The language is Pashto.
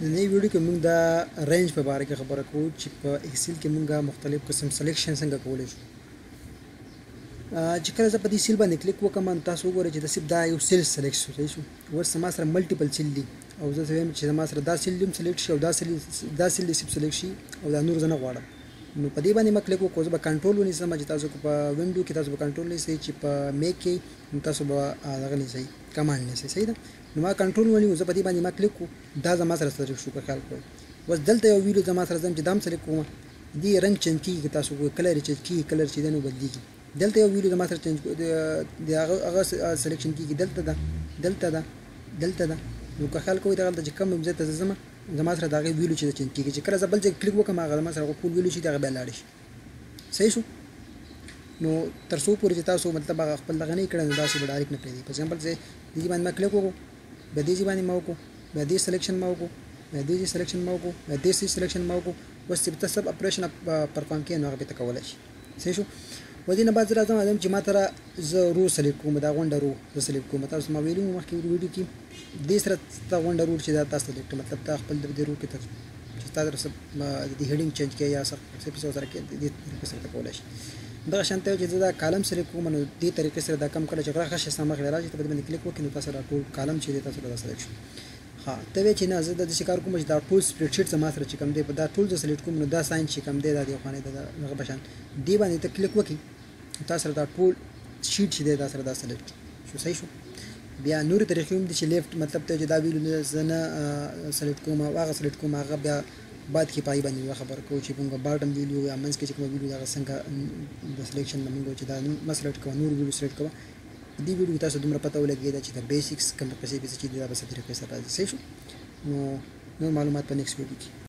نننۍ ویډیو کې موږ د رینج په باره کې خبره کوو چې په ایکسل کې موږ مختلف قسم سلیکشن څنګه کولی شو چې کله زه په دې سیل باندې کلیک وکم نو تاسو وګورئ چې د سیب دا یو سیل سلیکټ شو صحیح شو اوس ما سره ملټیپل سیل دي او زه وایم چې ما سره دا سیل هم سلیکټ شي او دا سیل دا سیل دې سیب سلیکټ شي او دا نور زه نه غواړم نو په دې باندې ما کلیک وکړو زه به کنټرول ونیسم چې تاسو په وینډو کې تاسو به کنټرول نیسئ چې په میک کې تاسو به هغه نیسئ کمانډ نیسئ صحیح ده نو ما کنټرول ونيو زه په دې باندې ما کليک کو دا زما سره سليک شو که خيال کوئ وس دلته يو ويلو زما سره ځم چې دا هم سليک کوم دي رنګ چينج کيږي که تاسو ګورئ کلر يې چينج کيږي کلر چې ده نو بدليږي دلته يو ويلو زما سره چينج د هغه هغه سليکشن کيږي دلته ده دلته ده دلته ده نو که خیال کوئ دغلته چې کوم ځای ته زه ځم زما سره د هغې ویلو چې چینج کېږي چې کله زه بل ځای کلیک وکړم هغه زما سره هغه ټول ویلو چې دي هغه بیا لاړې شي صحیح شو نو تر څو پورې چې تاسو مطلب هغه خپل دغه نه کړی نو داسې به ډایرکټ نه پرېږدي په سمپل ځای دې ځای باندې ما کلیک وکړو بیا دې ځای باندې ما وکړو بیا دې سلیکشن ما وکړو بیا دې ځای سلیکشن ما وکړو بیا دې ځای سلیکشن ما وکړو اوس چې ته سب اپریشن پرفارم کړې نو هغه به ته کولی شي صحیح شو و دې نه بعد زه راځم راځم چې ما ته را زه رو سلیکټ کوم دا غونډه رو زه سلیکټ کوم تاسو ما ویلي مخکې ویډیو کې دې سره ستا غونډه روټ چې دا تاسو ته لیکل مطلب تا خپل د دې روټ کې تر چې تاسو سره د دې هډینګ چینج کې یا سره څه پیسو سره کې دې طریقې سره کولای شي دغه شان ته چې زه دا کالم سره کوم نو دې طریقې سره دا کم کړه چې راخه شې سمه غیر راځي ته په دې باندې کلیک وکړې نو تاسو سره ټول کالم چې دې تاسو سره سلیکټ شو ها ته وی چې نه زه د دې کار کوم چې دا ټول سپریډ شیټ زما سره چې کوم دی په دا ټول زه سلیکټ کوم نو دا ساين چې کوم دی دا دی خوانه دا هغه بشان دی باندې ته کلیک وکړي تاسو سره دا ټول شیټ چې دی دا سره دا سلیکټ شو صحیح شو بیا نور طریقې هم دي چې لیفټ مطلب ته چې دا ویلو نه زنه سلیکټ کوم او هغه سلیکټ کوم هغه بیا بعد کې پای باندې یو خبر کو چې موږ باټم ویلو یا منځ کې چې کوم ویلو دا څنګه د سلیکشن نه موږ چې دا مسلټ کوو نور ویلو سلیکټ کوو دې ویډیو تاسو دومره پته ولګی دا چې د بیسکس کوم قصې به چې دا به څه طریقې سره راځي صحیح شو نو نور معلومات په نیکسټ ویډیو کې